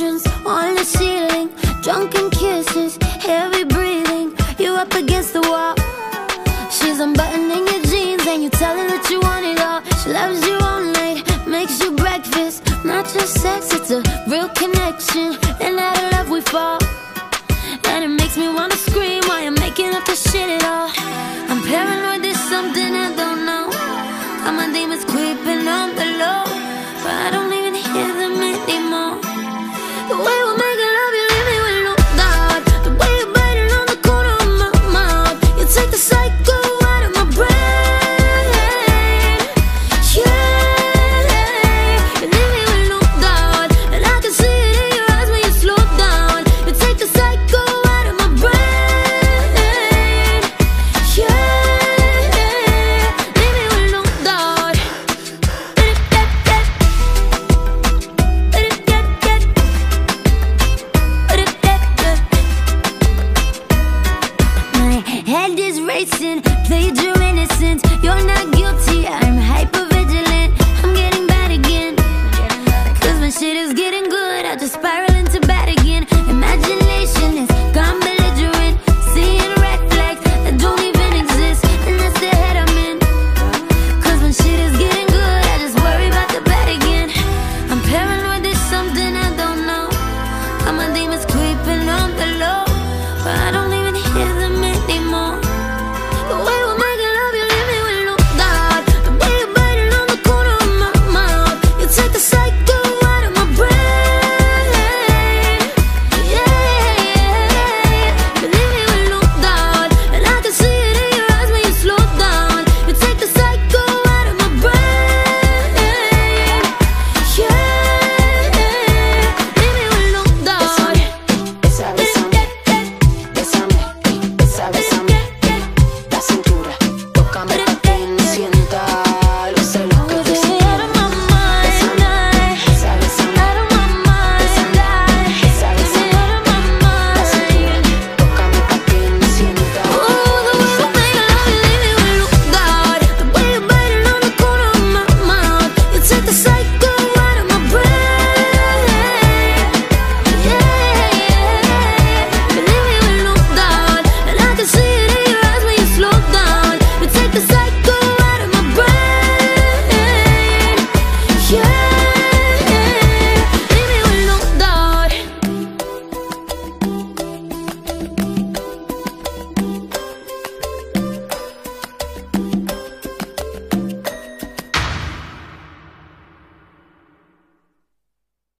on the ceiling. Drunken kisses, heavy breathing. You up against the wall. She's unbuttoning your jeans And you tell her that you want it all. She loves you all night, makes you breakfast. Not just sex, it's a real connection. And out of love we fall And it makes me wanna scream while I'm making up the shit at all. I'm paranoid, there's something I don't know. I'm a demons queen. erasing, played your innocence. You're not guilty, I'm hyper.